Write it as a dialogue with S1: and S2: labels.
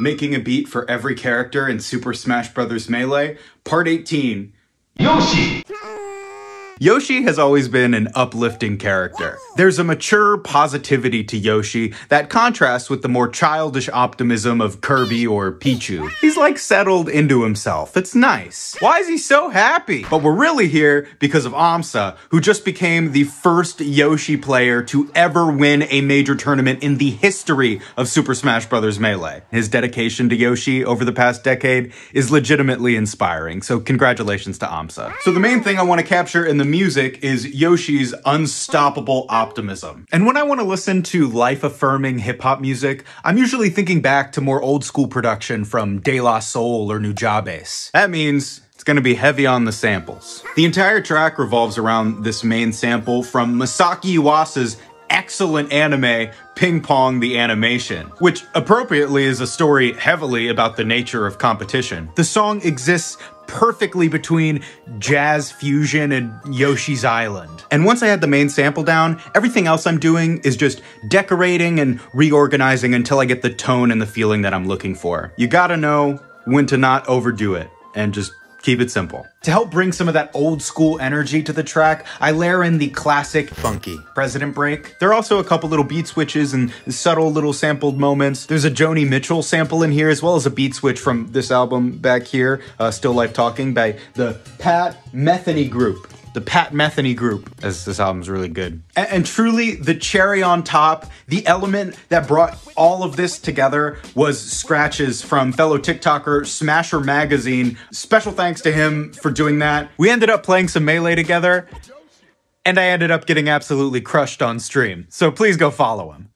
S1: making a beat for every character in Super Smash Bros. Melee, Part 18
S2: Yoshi!
S1: Yoshi has always been an uplifting character. There's a mature positivity to Yoshi that contrasts with the more childish optimism of Kirby or Pichu. He's like settled into himself. It's nice. Why is he so happy? But we're really here because of Amsa, who just became the first Yoshi player to ever win a major tournament in the history of Super Smash Bros. Melee. His dedication to Yoshi over the past decade is legitimately inspiring, so congratulations to Amsa. So the main thing I want to capture in the music is Yoshi's unstoppable optimism. And when I want to listen to life affirming hip hop music, I'm usually thinking back to more old school production from De La Soul or Nujabes. That means it's going to be heavy on the samples. The entire track revolves around this main sample from Masaki Yuasa's excellent anime Ping Pong the Animation, which appropriately is a story heavily about the nature of competition. The song exists perfectly between jazz fusion and Yoshi's Island. And once I had the main sample down, everything else I'm doing is just decorating and reorganizing until I get the tone and the feeling that I'm looking for. You gotta know when to not overdo it and just Keep it simple. To help bring some of that old school energy to the track, I layer in the classic funky President break. There are also a couple little beat switches and subtle little sampled moments. There's a Joni Mitchell sample in here, as well as a beat switch from this album back here, uh, Still Life Talking by the Pat Metheny Group the Pat Metheny group, as this album's really good. And, and, truly, the cherry on top, the element that brought all of this together was scratches from fellow TikToker Smasher Magazine. Special thanks to him for doing that. We ended up playing some Melee together, and I ended up getting absolutely crushed on stream. So please go follow him.